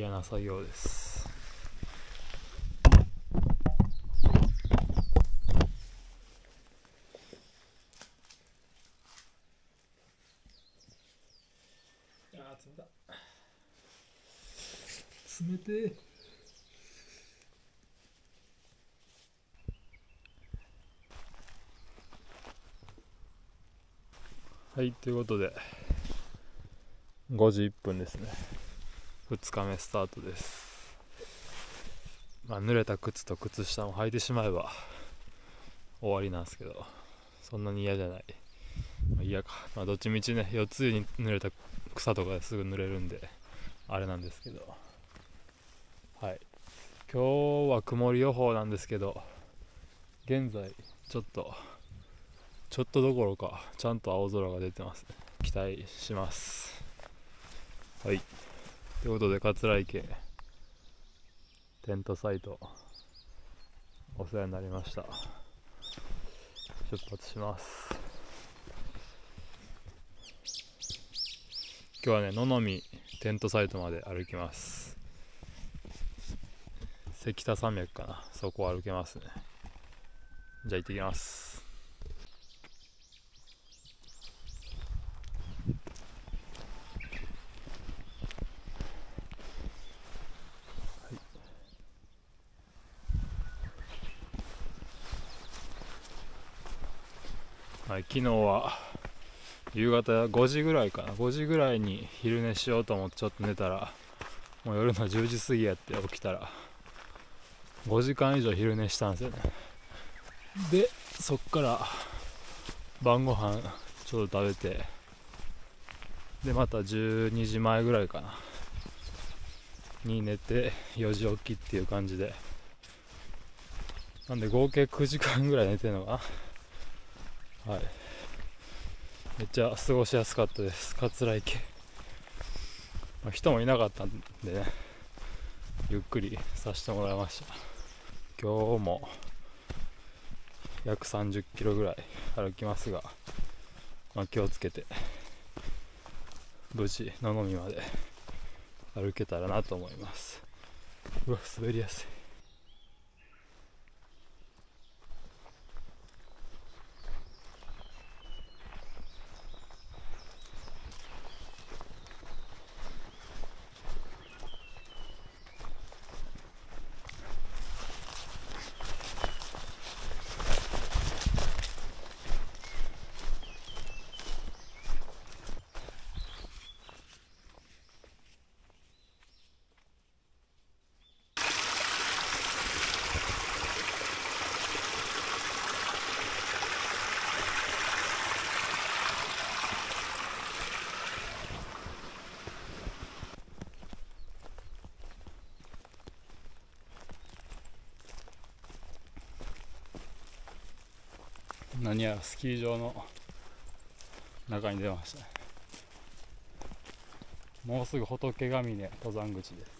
嫌な作業です。あた。冷てえ。はいということで5時1分ですね2日目スタートです。まあ濡れた靴と靴下も履いてしまえば終わりなんですけどそんなに嫌じゃない、まあ、嫌か。まあどっちみちね四つ湯に濡れた草とかですぐ濡れるんであれなんですけど。はい。今日は曇り予報なんですけど現在ちょっとちょっとどころかちゃんと青空が出てます。ね期待します。はい。ということで桂池。テントサイト。お世話になりました。出発します。今日はね野々海テントサイトまで歩きます。関田山脈かな。そこを歩けますね。じゃあ行ってきます。はい、昨日は夕方5時ぐらいかな。5時ぐらいに昼寝しようと思ってちょっと寝たらもう夜の10時過ぎやって起きたら5時間以上昼寝したんですよね。でそっから晩ご飯ちょっと食べてでまた12時前ぐらいかな。に寝て4時起きっていう感じで。なんで合計9時間ぐらい寝てるのかな。はい。めっちゃ過ごしやすかったです。桂池、まあ、人もいなかったんでね。ゆっくりさせてもらいました。今日も約30キロぐらい歩きますが、まあ、気をつけて無事野々海まで歩けたらなと思います。うわ滑りやすい。何やらスキー場の中に出ました。ねもうすぐ仏ヶ峰登山口です。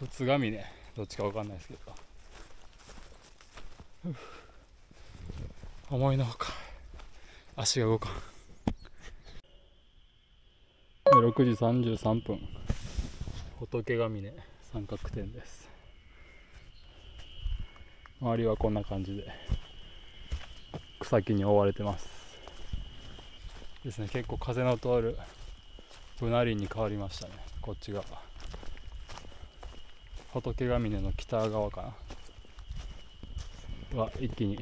普通ヶ峰どっちか分かんないですけど。思いのほか足が動かん。6時33分。仏ヶ峰三角点です。周りはこんな感じで草木に覆われてます。ですね。結構風の通る隣に変わりましたね。こっちが。仏ヶ峰の北側かな。は一気に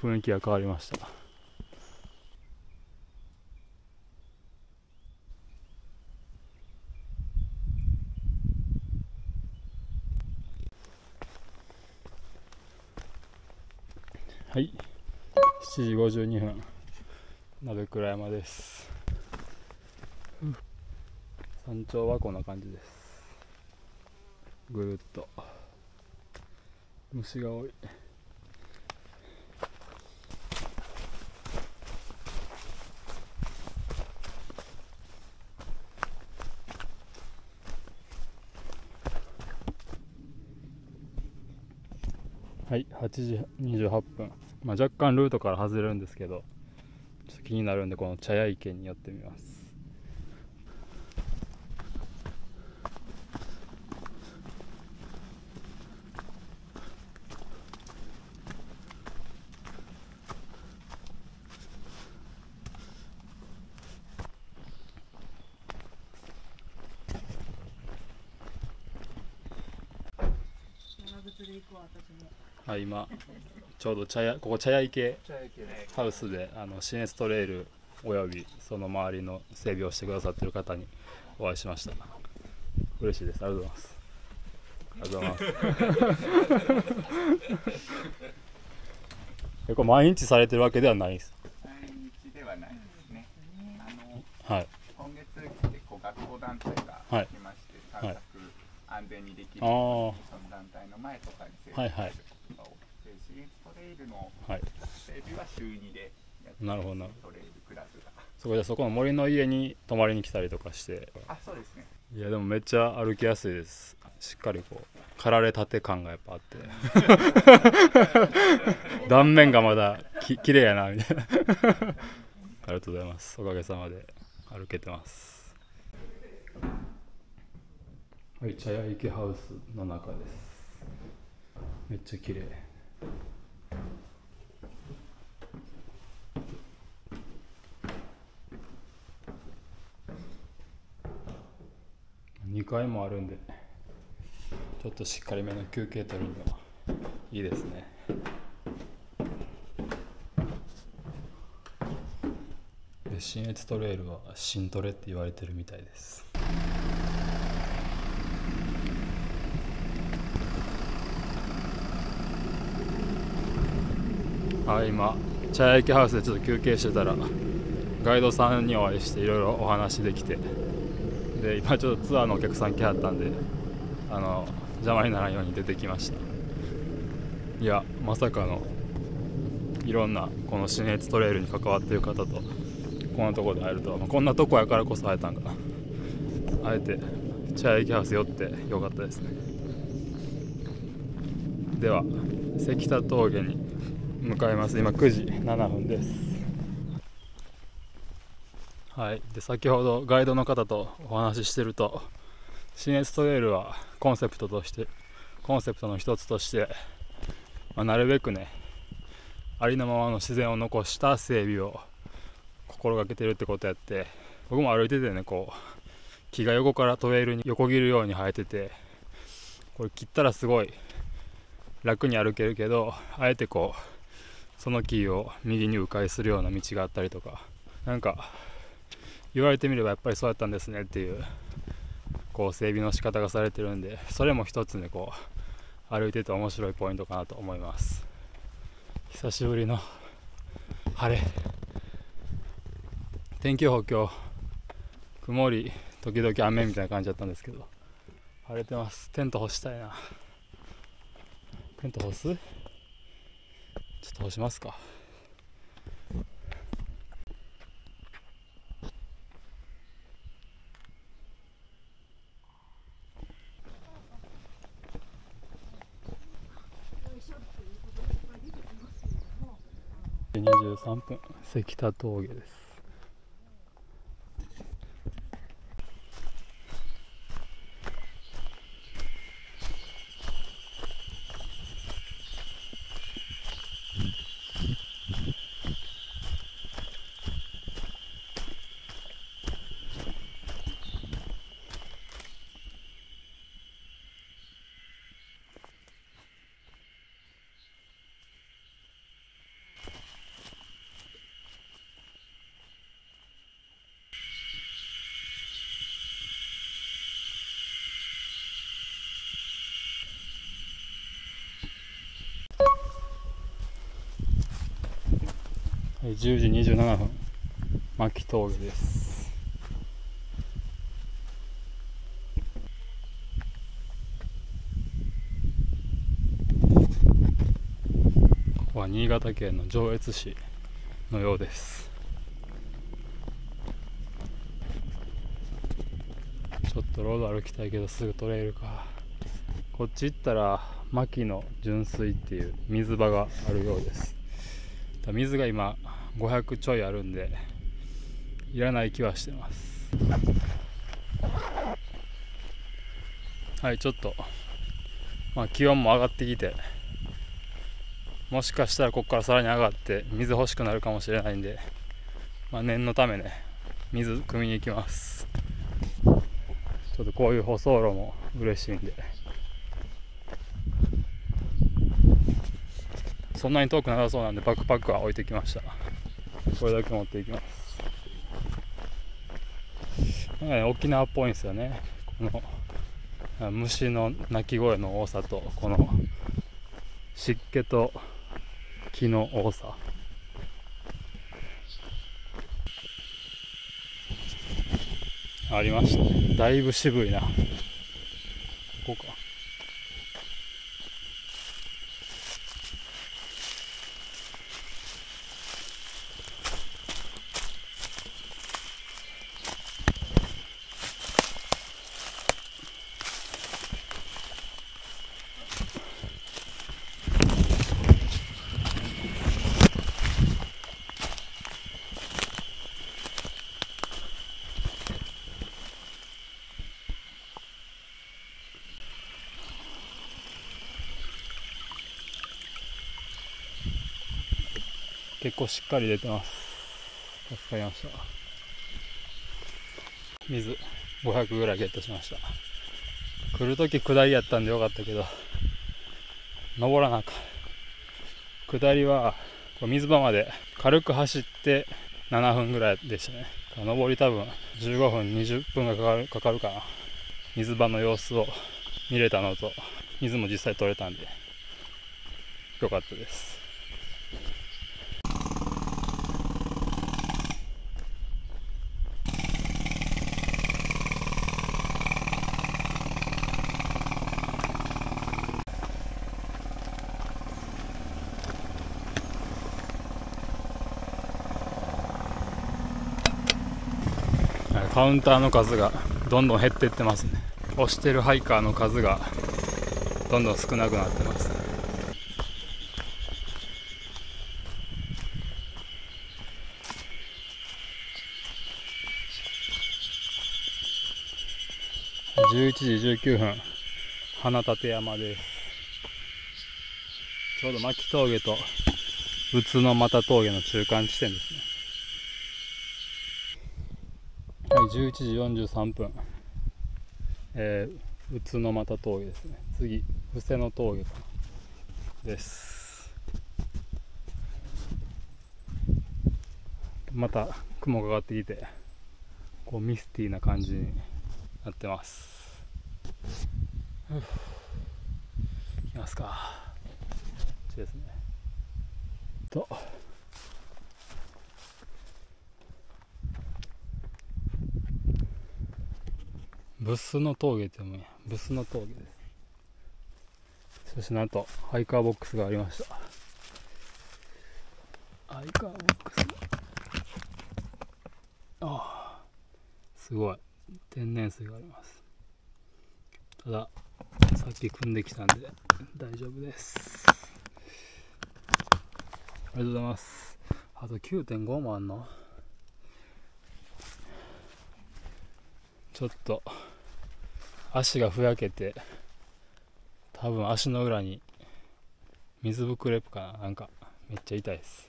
雰囲気が変わりましたはい7時52分。鍋倉山です。山頂はこんな感じです。ぐるっと。虫が多いはい8時28分まあ、若干ルートから外れるんですけどちょっと気になるんでこの茶屋池に寄ってみます。はい今ちょうど茶屋ここ茶屋池ハウスであの新越トレイルおよびその周りの整備をしてくださってる方にお会いしました。嬉しいです。ありがとうございます。ありがとうございます。えこれ毎日されてるわけではないです。毎日ではないですね。あのはい。今月結構学校団体がはい来まして、はい安全にできるあーようにその団体の前とかに整はいはい。備することが多くて、トレイルのはい。整備は週2でやってなるほどトレイルクラブが。そこでそこの森の家に泊まりに来たりとかして。あ、そうですね。いやでもめっちゃ歩きやすいです。しっかりこう刈られたて感がやっぱあって。断面がまだき綺麗やなみたいな。ありがとうございます。おかげさまで歩けてますはい茶屋池ハウスの中です。めっちゃ綺麗。2階もあるんでちょっとしっかりめの休憩取るにはいいですね。で新越トレイルは新トレって言われてるみたいです。はい今茶屋駅ハウスでちょっと休憩してたらガイドさんにお会いしていろいろお話できてで今ちょっとツアーのお客さん来はったんであの邪魔にならんように出てきました。いやまさかのいろんなこの新越トレイルに関わってる方とこんなところで会えるとは、まあこんなとこやからこそ会えたんかな。あえて茶屋駅ハウス寄ってよかったですね。では関田峠に向かいます。今9時7分です。はい。で先ほどガイドの方とお話ししてると新越トレイルはコンセプトとしてコンセプトの一つとして、まあ、なるべくねありのままの自然を残した整備を心がけてるってことやって僕も歩いててねこう木が横からトレイルに横切るように生えててこれ切ったらすごい楽に歩けるけどあえてこうその木を右に迂回するような道があったりとか。なんか言われてみればやっぱりそうやったんですねっていうこう整備の仕方がされてるんでそれも一つねこう歩いてて面白いポイントかなと思います。久しぶりの晴れ。天気予報今日曇り時々雨みたいな感じだったんですけど晴れてます。テント干したいな。テント干す？ちょっと干しますか。23分関田峠です。10時27分。牧峠です。ここは新潟県の上越市のようです。ちょっとロード歩きたいけどすぐトレイルか。こっち行ったら牧野純水っていう水場があるようです。水が今500ちょいあるんでいらない気はしてます。はいちょっとまあ気温も上がってきてもしかしたらここからさらに上がって水欲しくなるかもしれないんで、まあ、念のためね水汲みに行きます。ちょっとこういう舗装路も嬉しいんで。そんなに遠くなさそうなんでバックパックは置いてきました。これだけ持っていきます。なんかね沖縄っぽいんですよね。この虫の鳴き声の多さとこの湿気と木の多さ。ありましたね。だいぶ渋いな。ここか。結構しっかり出てます。助かりました。水500ぐらいゲットしました。来る時下りやったんでよかったけど登らなあかん。下りは水場まで軽く走って7分ぐらいでしたね。登り多分15分20分がかかるかかるかな。水場の様子を見れたのと水も実際取れたんでよかったです。カウンターの数がどんどん減っていってますね。押してるハイカーの数がどんどん少なくなってます。11時19分花立山です。ちょうど牧峠と宇都俣峠の中間地点ですねはい、11時43分、えー、宇都俣峠ですね。次、布施の峠かな。です。また雲がかかってきて、こうミスティーな感じになってます。いきますか。こっちですね。と。ブスの峠って読むんや。ブスの峠です。そしてなんとハイカーボックスがありました。ハイカーボックス？ああ。すごい。天然水があります。たださっき汲んできたんで大丈夫です。ありがとうございます。あと9.5もあんの？ちょっと。足がふやけて多分足の裏に水ぶくれかな。なんかめっちゃ痛いです。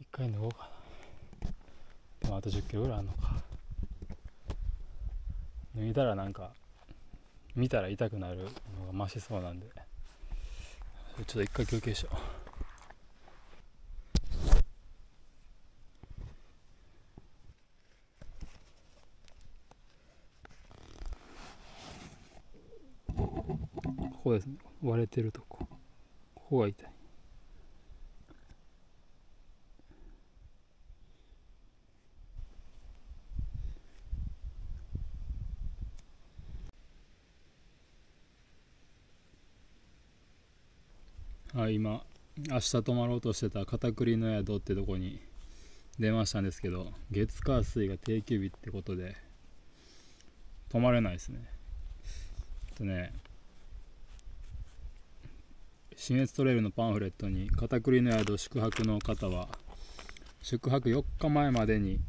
一回脱ごうかな。でもあと1 0キロぐらいあるのか。脱いだらなんか見たら痛くなるのが増しそうなんで。ちょっと一回休憩しよう。ここですね割れてるとこ。ここが痛い。はい、今明日泊まろうとしてた片栗の宿ってとこに電話したんですけど月火水が定休日ってことで泊まれないですね。とね新越トレイルのパンフレットに片栗の宿宿泊の方は宿泊4日前までに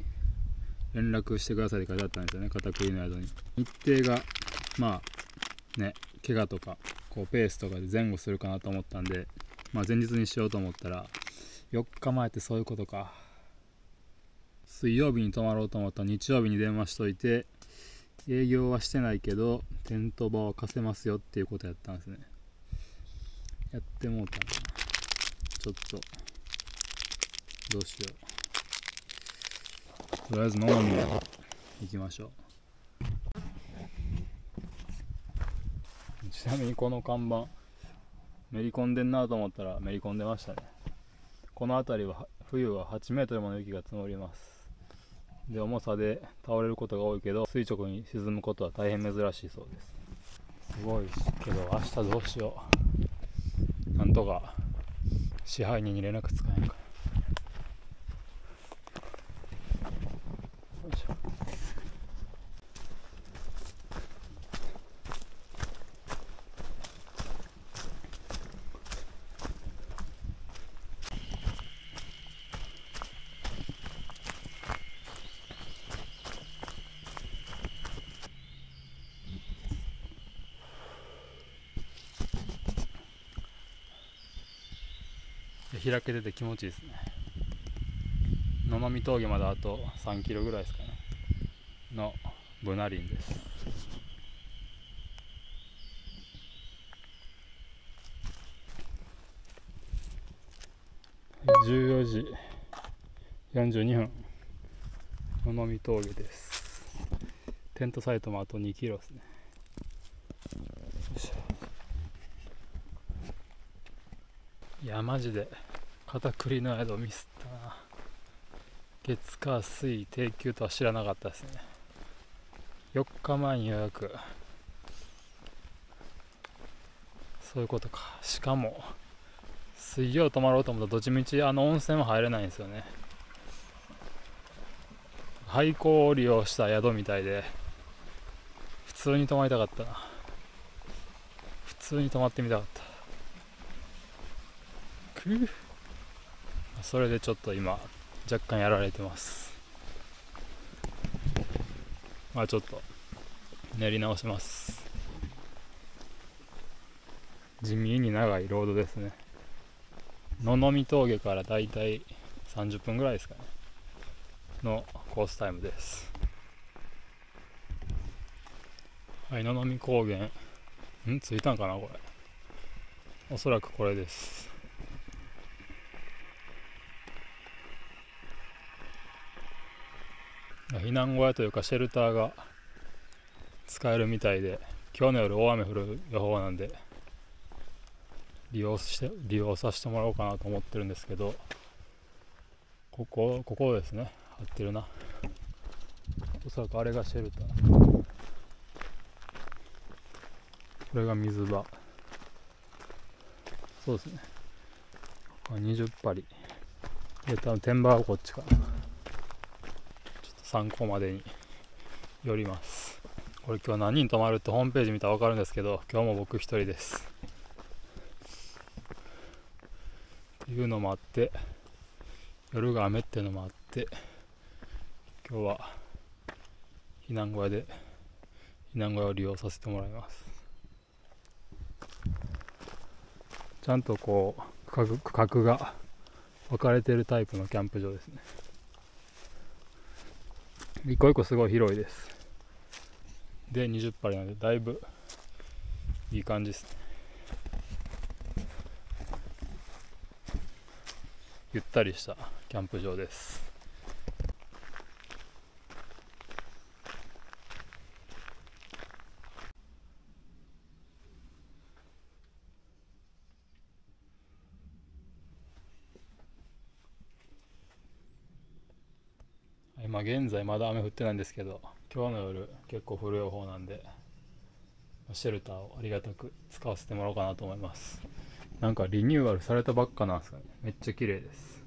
連絡してくださいって書いてあったんですよね。片栗の宿に。日程がまあね怪我とかこうペースとかで前後するかなと思ったんで、まあ、前日にしようと思ったら4日前ってそういうことか。水曜日に泊まろうと思ったら日曜日に電話しといて営業はしてないけどテント場は貸せますよっていうことやったんですね。やってもうた。なちょっと。どうしよう。とりあえず飲み行きましょう。ちなみにこの看板めり込んでんなと思ったらめり込んでましたね。この辺りは冬は8メートルもの雪が積もります。で重さで倒れることが多いけど垂直に沈むことは大変珍しいそうです。すごいけど明日どうしよう。なんとか支配人に連絡使えんかよいしょ開けてて気持ちいいですね。野々見峠まであと3キロぐらいですかね。のブナ林です。14時42分。野々見峠です。テントサイトもあと2キロですね。いやマジで。片栗の宿ミスったな。月火水定休とは知らなかったですね。4日前に予約。そういうことか。しかも水曜泊まろうと思ったらどっちみちあの温泉は入れないんですよね。廃校を利用した宿みたいで普通に泊まりたかったな。普通に泊まってみたかった。くぅそれでちょっと今若干やられてます。まあちょっと練り直します。地味に長いロードですね。野々見峠からだいたい30分ぐらいですかね。のコースタイムです。はい野々見高原。ん？着いたんかなこれ。おそらくこれです。避難小屋というかシェルターが使えるみたいで今日の夜大雨降る予報なんで利用して利用させてもらおうかなと思ってるんですけどここここですね。合ってるな。おそらくあれがシェルター。これが水場。そうですね。これ20針。で多分天場はこっちかな。参考までに寄ります。これ今日何人泊まるってホームページ見たら分かるんですけど今日も僕一人です。っていうのもあって夜が雨っていうのもあって今日は避難小屋で避難小屋を利用させてもらいます。ちゃんとこう区画が分かれてるタイプのキャンプ場ですね。一個一個すごい広いです。で20針なのでだいぶいい感じですね。ゆったりしたキャンプ場です今現在まだ雨降ってないんですけど今日の夜結構降る予報なんでシェルターをありがたく使わせてもらおうかなと思います。なんかリニューアルされたばっかなんですかね。めっちゃ綺麗です。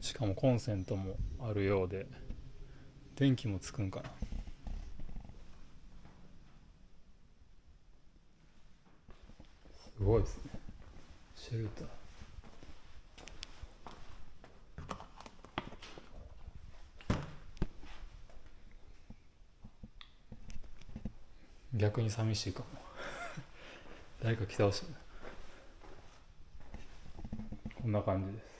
しかもコンセントもあるようで電気もつくんかな。すごいですね。シェルター。逆に寂しいかも。誰か来てほしい。こんな感じです。